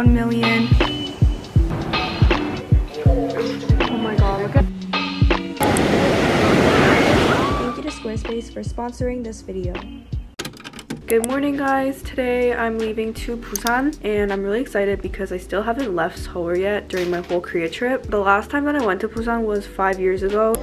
1 million. Oh my god, look at Thank you to Squarespace for sponsoring this video. Good morning guys. Today I'm leaving to Busan and I'm really excited because I still haven't left Seoul yet during my whole Korea trip. The last time that I went to Busan was five years ago.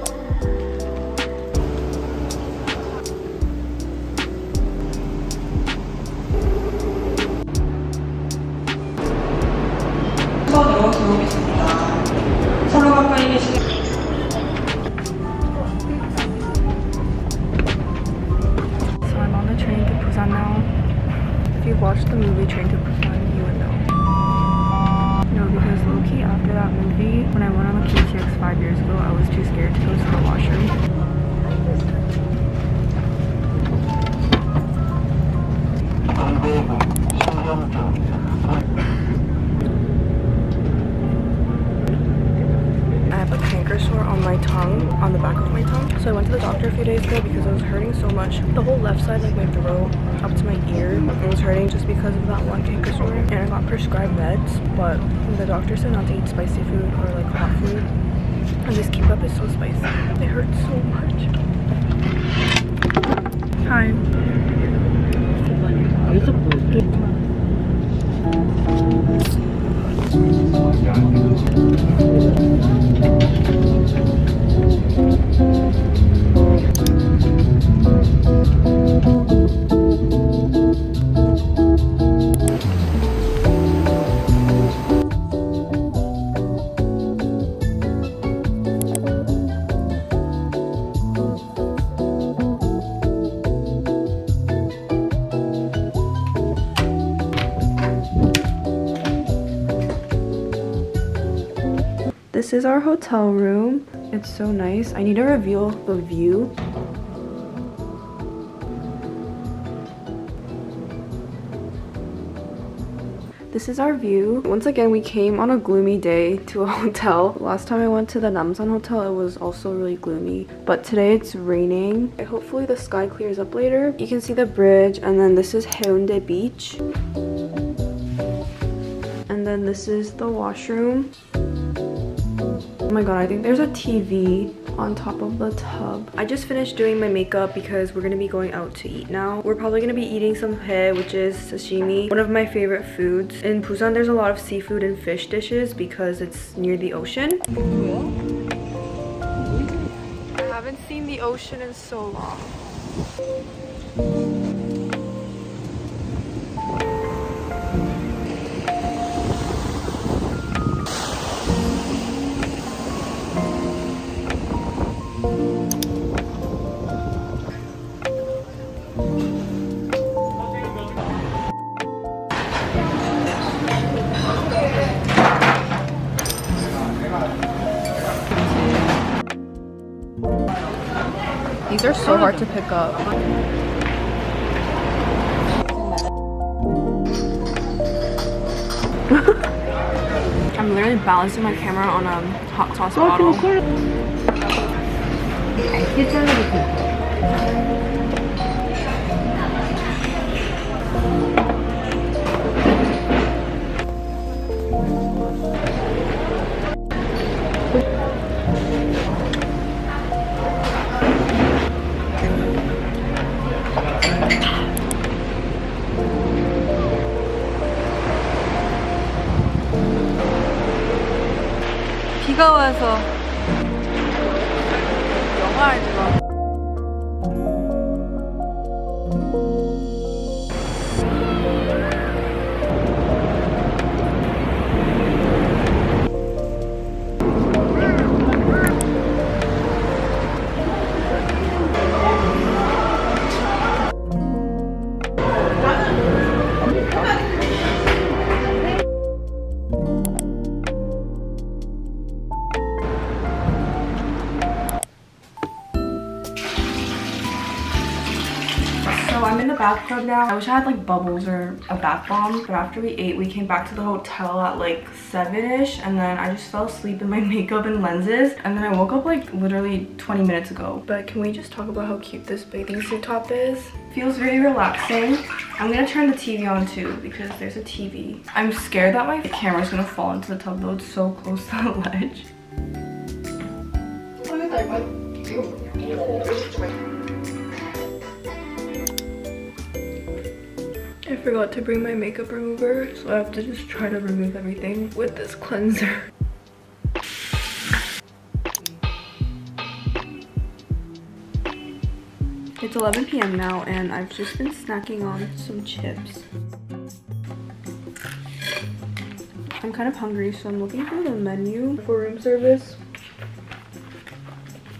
On the back of my tongue. So I went to the doctor a few days ago because it was hurting so much. The whole left side, like my throat, up to my ear, it was hurting just because of that one canker sore. And I got prescribed meds, but the doctor said not to eat spicy food or like hot food. And this kimbap is so spicy. It hurts so much. Hi. Is our hotel room. It's so nice. I need to reveal the view. This is our view. Once again, we came on a gloomy day to a hotel. Last time I went to the Namsan Hotel, it was also really gloomy. But today it's raining. Hopefully the sky clears up later. You can see the bridge and then this is Haeundae Beach. And then this is the washroom. Oh my god, I think there's a TV on top of the tub. I just finished doing my makeup because we're gonna be going out to eat now. We're probably gonna be eating some hae, which is sashimi, one of my favorite foods. In Busan, there's a lot of seafood and fish dishes because it's near the ocean. I haven't seen the ocean in so long. These are so hard to pick up. I'm literally balancing my camera on a hot sauce bottle. 비가 in now. I wish I had like bubbles or a bath bomb. But after we ate, we came back to the hotel at like 7ish. And then I just fell asleep in my makeup and lenses. And then I woke up like literally 20 minutes ago. But can we just talk about how cute this bathing suit top is? Feels very relaxing. I'm gonna turn the TV on too because there's a TV. I'm scared that my camera's gonna fall into the tub though. It's so close to the ledge. I forgot to bring my makeup remover, so I have to just try to remove everything with this cleanser. It's 11 p.m. now and I've just been snacking on some chips. I'm kind of hungry so I'm looking for the menu for room service.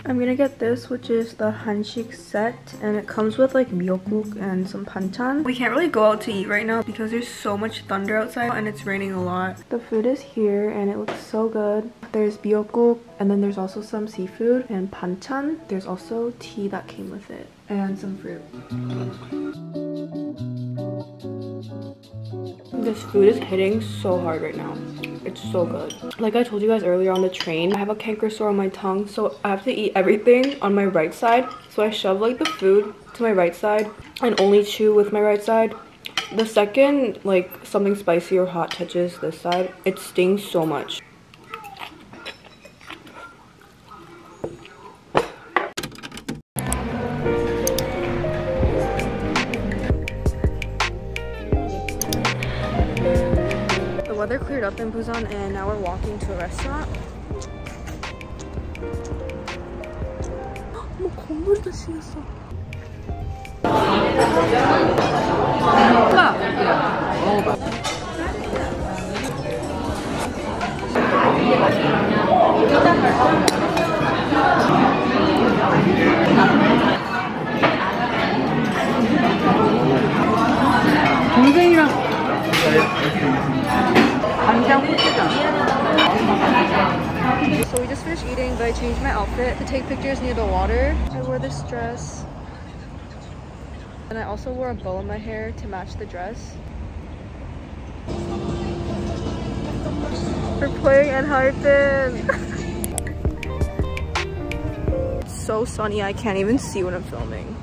I'm gonna get this, which is the Hanshik set, and it comes with like miyeokguk and some banchan. We can't really go out to eat right now because there's so much thunder outside and it's raining a lot. The food is here and it looks so good. There's miyeokguk and then there's also some seafood and banchan. There's also tea that came with it and some fruit. This food is hitting so hard right now. It's so good. Like I told you guys earlier on the train, I have a canker sore on my tongue, so I have to eat everything on my right side. So I shove like the food to my right side and only chew with my right side. The second like something spicy or hot touches this side, it stings so much. weather cleared up in Busan and now we're walking to a restaurant. 뭐 건물도 생겼어. 동생이랑 Just finished eating, but I changed my outfit to take pictures near the water. I wore this dress. And I also wore a bow in my hair to match the dress. We're playing at ENHYPEN! it's so sunny, I can't even see what I'm filming.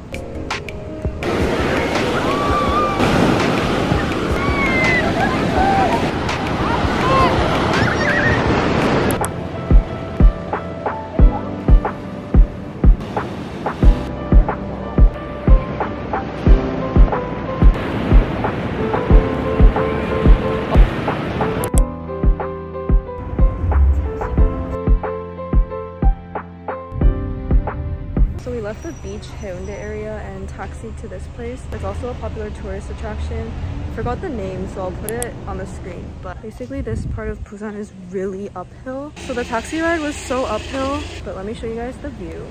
Beach Haeundae area and taxi to this place. It's also a popular tourist attraction. I forgot the name, so I'll put it on the screen. But basically this part of Busan is really uphill. So the taxi ride was so uphill, but let me show you guys the view.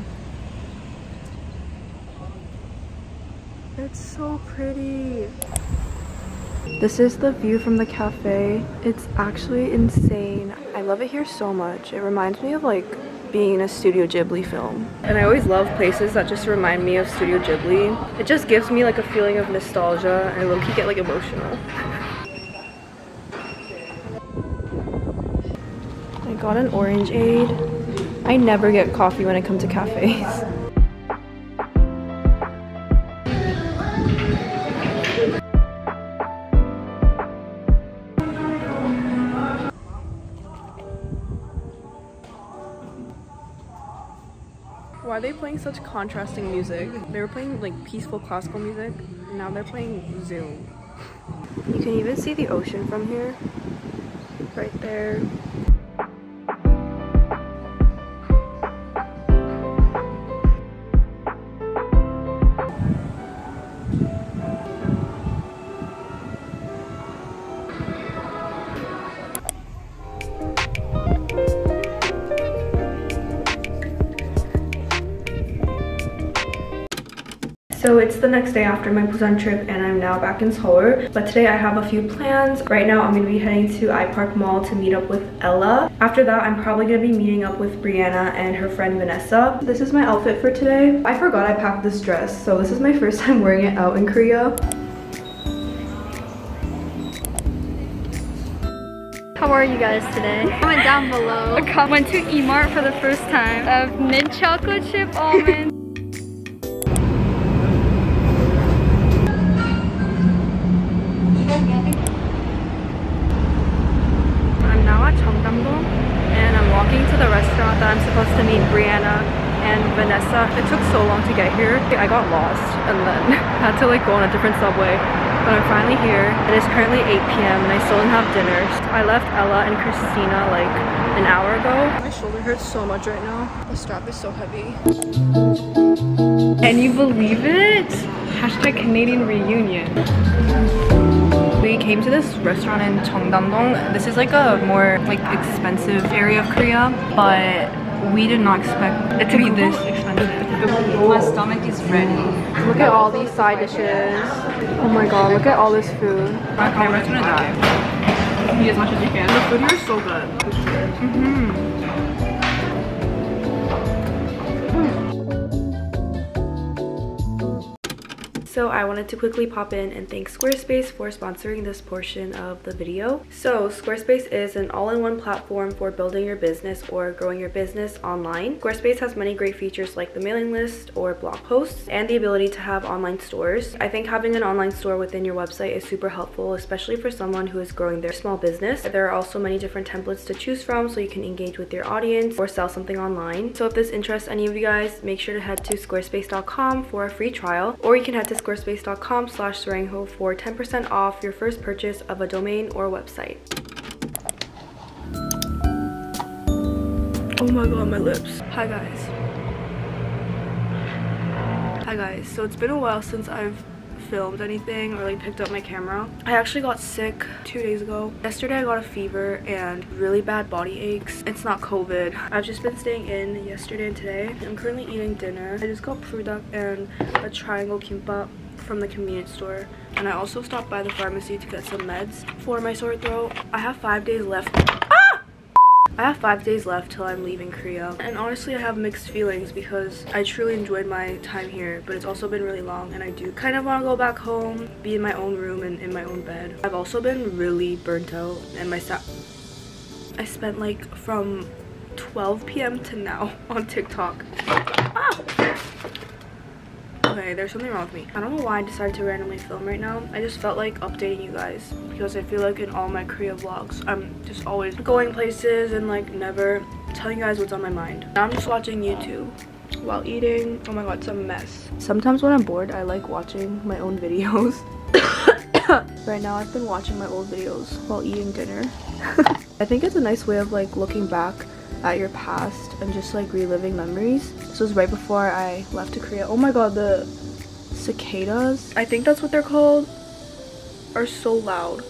It's so pretty. This is the view from the cafe. It's actually insane. I love it here so much. It reminds me of like being in a Studio Ghibli film. And I always love places that just remind me of Studio Ghibli. It just gives me like a feeling of nostalgia and I low-key get like emotional. I got an orange aid. I never get coffee when I come to cafes. Why are they playing such contrasting music? They were playing like peaceful classical music, and now they're playing Zoom. You can even see the ocean from here. Right there. So it's the next day after my Busan trip and I'm now back in Seoul. But today I have a few plans. Right now I'm going to be heading to iPark Mall to meet up with Ella. After that I'm probably going to be meeting up with Brianna and her friend Vanessa. This is my outfit for today. I forgot I packed this dress so this is my first time wearing it out in Korea. How are you guys today? Comment down below. I went to E-Mart for the first time of mint chocolate chip almond. Got lost and then had to like go on a different subway. But I'm finally here. It is currently 8 p.m. and I still didn't have dinner. I left Ella and Christina like an hour ago. My shoulder hurts so much right now. The strap is so heavy. Can you believe it? Hashtag Canadian reunion. We came to this restaurant in Cheongdam-dong. This is like a more like expensive area of Korea, but we did not expect it to be this. My stomach is ready. Look at all these side dishes. Oh my god, look at all this food. My camera's gonna die. Eat as much as you can. The food here is so good. Mm -hmm. So I wanted to quickly pop in and thank Squarespace for sponsoring this portion of the video. So Squarespace is an all-in-one platform for building your business or growing your business online. Squarespace has many great features like the mailing list or blog posts and the ability to have online stores. I think having an online store within your website is super helpful, especially for someone who is growing their small business. There are also many different templates to choose from so you can engage with your audience or sell something online. So if this interests any of you guys, make sure to head to squarespace.com for a free trial or you can head to squarespace.com slash for 10% off your first purchase of a domain or website. Oh my god, my lips. Hi guys. Hi guys, so it's been a while since I've filmed anything or like picked up my camera. I actually got sick two days ago. Yesterday I got a fever and really bad body aches. It's not COVID. I've just been staying in yesterday and today. I'm currently eating dinner. I just got produk and a triangle kimbap from the convenience store and I also stopped by the pharmacy to get some meds for my sore throat. I have five days left. I have five days left till I'm leaving Korea. And honestly, I have mixed feelings because I truly enjoyed my time here, but it's also been really long and I do kind of want to go back home, be in my own room and in my own bed. I've also been really burnt out and my I spent like from 12 p.m. to now on TikTok. Okay, there's something wrong with me. I don't know why I decided to randomly film right now. I just felt like updating you guys because I feel like in all my Korea vlogs, I'm just always going places and like never telling you guys what's on my mind. Now I'm just watching YouTube while eating. Oh my god, it's a mess. Sometimes when I'm bored, I like watching my own videos. right now I've been watching my old videos while eating dinner. I think it's a nice way of like looking back at your past and just like reliving memories. This was right before I left to Korea. Oh my god, the cicadas, I think that's what they're called, are so loud.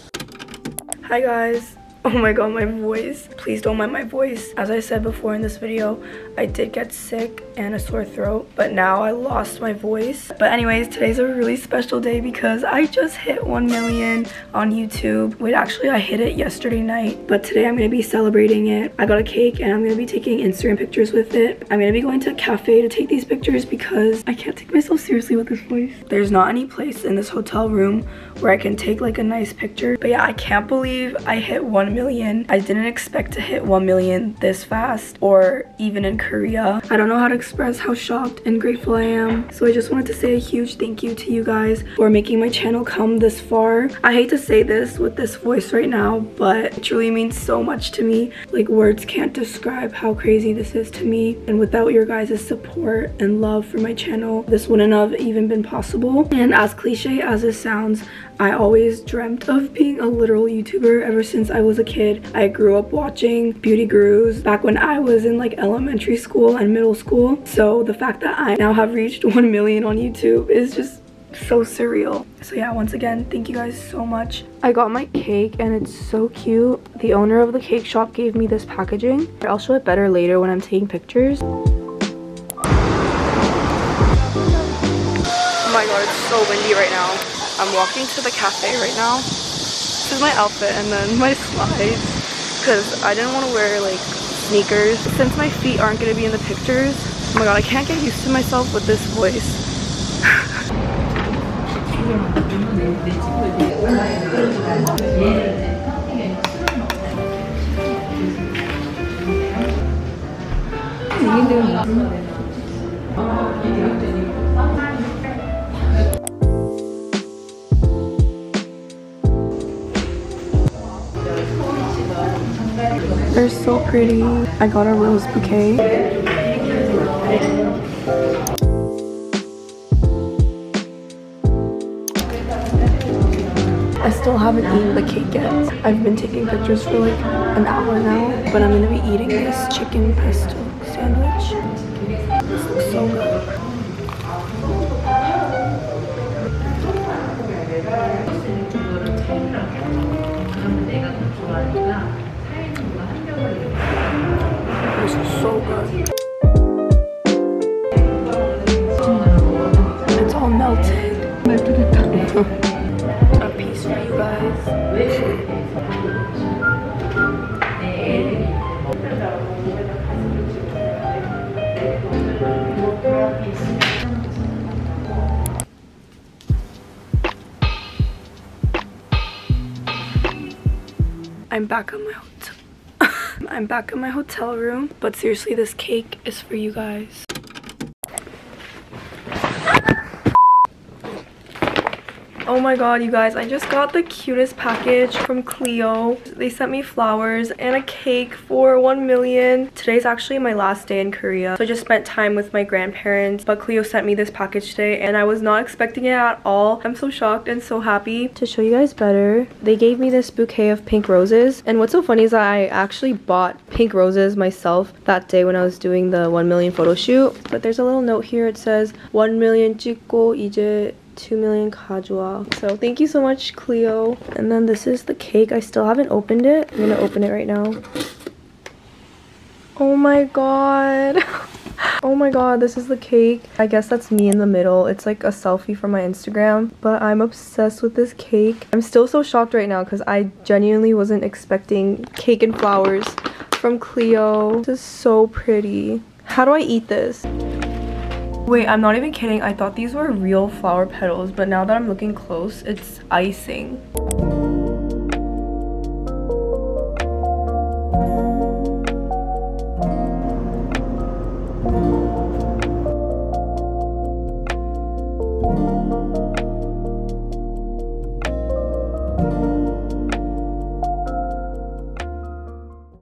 Hi guys. Oh my god, my voice. Please don't mind my voice. As I said before in this video, I did get sick and a sore throat, but now I lost my voice. But anyways, today's a really special day because I just hit 1 million on YouTube. Wait, actually I hit it yesterday night, but today I'm gonna be celebrating it. I got a cake and I'm gonna be taking Instagram pictures with it. I'm gonna be going to a cafe to take these pictures because I can't take myself seriously with this voice. There's not any place in this hotel room where I can take like a nice picture. But yeah, I can't believe I hit 1 million. I didn't expect to hit 1 million this fast or even in Korea. I don't know how to express how shocked and grateful I am. So I just wanted to say a huge thank you to you guys for making my channel come this far. I hate to say this with this voice right now, but it truly means so much to me. Like words can't describe how crazy this is to me. And without your guys' support and love for my channel, this wouldn't have even been possible. And as cliche as it sounds, I always dreamt of being a literal YouTuber ever since I was a kid. I grew up watching beauty gurus back when I was in like elementary school and middle school. So the fact that I now have reached 1 million on YouTube is just so surreal. So yeah, once again, thank you guys so much. I got my cake and it's so cute. The owner of the cake shop gave me this packaging. I'll show it better later when I'm taking pictures. Oh my my god, it's so windy right now. I'm walking to the cafe right now. This is my outfit and then my slides because I didn't want to wear like sneakers. Since my feet aren't going to be in the pictures, oh my god, I can't get used to myself with this voice. Pretty. I got a rose bouquet. I still haven't eaten the cake yet. I've been taking pictures for like an hour now, but I'm gonna be eating this chicken pesto I'm back at my hotel. I'm back in my hotel room, but seriously, this cake is for you guys. Oh my god, you guys, I just got the cutest package from Clio. They sent me flowers and a cake for 1 million. Today's actually my last day in Korea, so I just spent time with my grandparents, but Clio sent me this package today and I was not expecting it at all. I'm so shocked and so happy. To show you guys better, they gave me this bouquet of pink roses, and what's so funny is that I actually bought pink roses myself that day when I was doing the 1 million photo shoot, but there's a little note here, it says 1 million 찍고 이제 2 million Kajwa. So thank you so much, Clio. And then this is the cake. I still haven't opened it. I'm gonna open it right now. Oh my god. oh my god, this is the cake. I guess that's me in the middle. It's like a selfie from my Instagram. But I'm obsessed with this cake. I'm still so shocked right now because I genuinely wasn't expecting cake and flowers from Clio. This is so pretty. How do I eat this? Wait, I'm not even kidding. I thought these were real flower petals, but now that I'm looking close, it's icing.